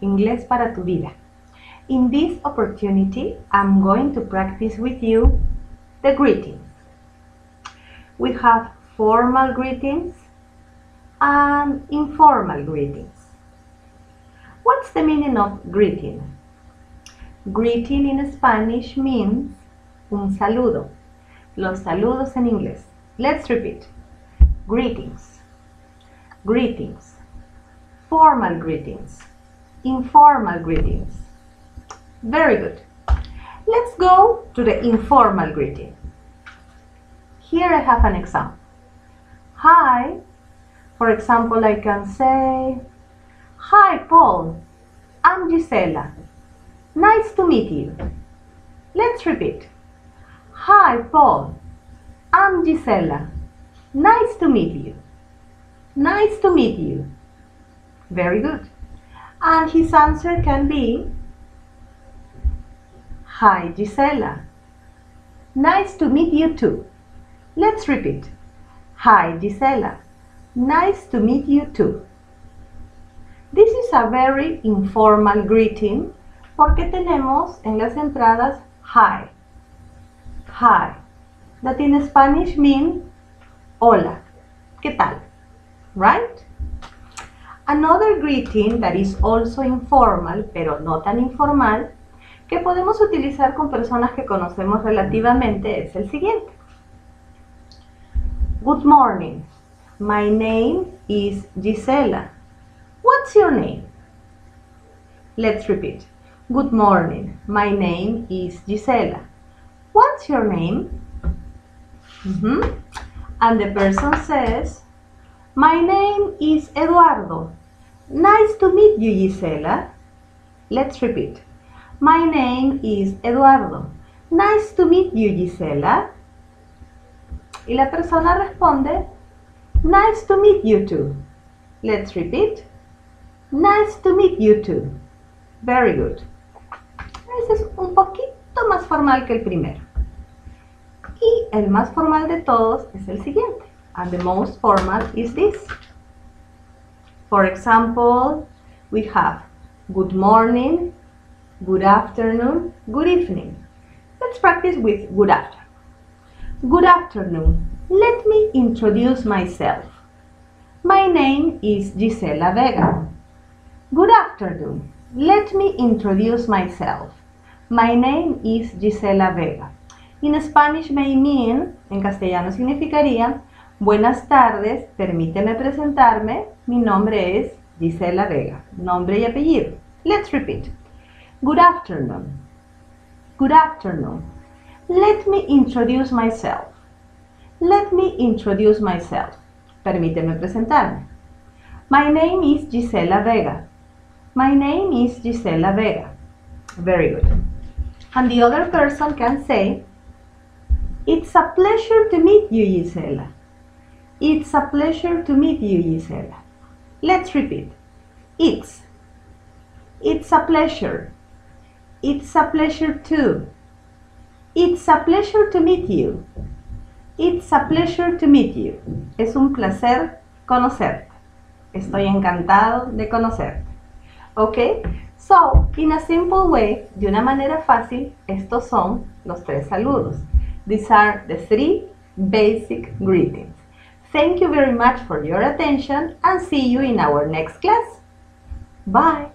Inglés para tu vida. In this opportunity, I'm going to practice with you the greetings. We have formal greetings and informal greetings. What's the meaning of greeting? Greeting in Spanish means un saludo. Los saludos en inglés. Let's repeat. Greetings. Greetings. Formal greetings. Informal greetings. Very good. Let's go to the informal greeting. Here I have an example. Hi. For example, I can say, Hi, Paul. I'm Gisela. Nice to meet you. Let's repeat. Hi, Paul. I'm Gisela. Nice to meet you. Nice to meet you. Very good. And his answer can be Hi, Gisela. Nice to meet you too. Let's repeat. Hi, Gisela. Nice to meet you too. This is a very informal greeting porque tenemos en las entradas hi. Hi. That in Spanish means hola. ¿Qué tal? Right? Another greeting that is also informal, pero no tan informal, que podemos utilizar con personas que conocemos relativamente es el siguiente. Good morning. My name is Gisela. What's your name? Let's repeat. Good morning. My name is Gisela. What's your name? Mm -hmm. And the person says, My name is Eduardo. Nice to meet you, Gisela. Let's repeat. My name is Eduardo. Nice to meet you, Gisela. Y la persona responde, Nice to meet you too. Let's repeat. Nice to meet you too. Very good. Ese es un poquito más formal que el primero. Y el más formal de todos es el siguiente. And the most formal is this. For example, we have good morning, good afternoon, good evening. Let's practice with good afternoon. Good afternoon. Let me introduce myself. My name is Gisela Vega. Good afternoon. Let me introduce myself. My name is Gisela Vega. In Spanish may mean, en castellano significaría, buenas tardes, permíteme presentarme, mi nombre es Gisela Vega, nombre y apellido. Let's repeat. Good afternoon. Good afternoon. Let me introduce myself. Let me introduce myself. Permíteme presentarme. My name is Gisela Vega. My name is Gisela Vega. Very good. And the other person can say, It's a pleasure to meet you, Gisela. It's a pleasure to meet you, Gisela. Let's repeat. It's. It's a pleasure. It's a pleasure too. It's a pleasure to meet you. It's a pleasure to meet you. Es un placer conocerte. Estoy encantado de conocerte. ¿Ok? So, in a simple way, de una manera fácil, estos son los tres saludos. These are the three basic greetings. Thank you very much for your attention and see you in our next class. Bye.